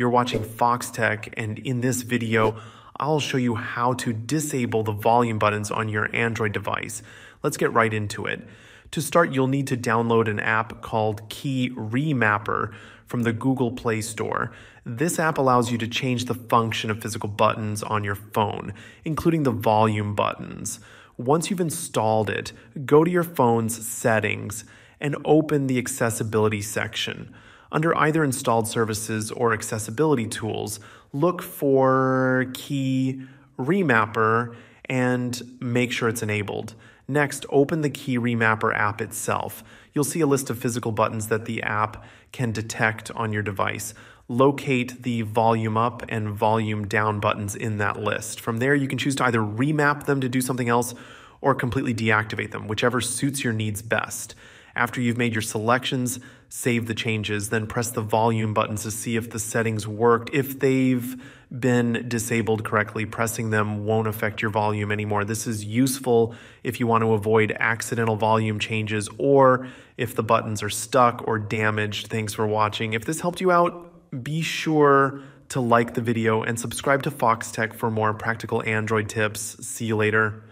You're watching Foxtecc, and in this video, I'll show you how to disable the volume buttons on your Android device. Let's get right into it. To start, you'll need to download an app called Key Remapper from the Google Play Store. This app allows you to change the function of physical buttons on your phone, including the volume buttons. Once you've installed it, go to your phone's settings and open the accessibility section. Under either installed services or accessibility tools, look for Key Remapper and make sure it's enabled. Next, open the Key Remapper app itself. You'll see a list of physical buttons that the app can detect on your device. Locate the volume up and volume down buttons in that list. From there, you can choose to either remap them to do something else or completely deactivate them, whichever suits your needs best. After you've made your selections, save the changes, then press the volume buttons to see if the settings worked. If they've been disabled correctly, pressing them won't affect your volume anymore. This is useful if you want to avoid accidental volume changes or if the buttons are stuck or damaged. Thanks for watching. If this helped you out, be sure to like the video and subscribe to Foxtecc for more practical Android tips. See you later.